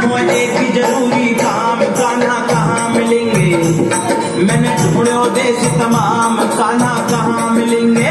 एक ज़रूरी काम कान्हा कहाँ मिलेंगे? मैंने ढूंढो देश तमाम कान्हा कहाँ मिलेंगे?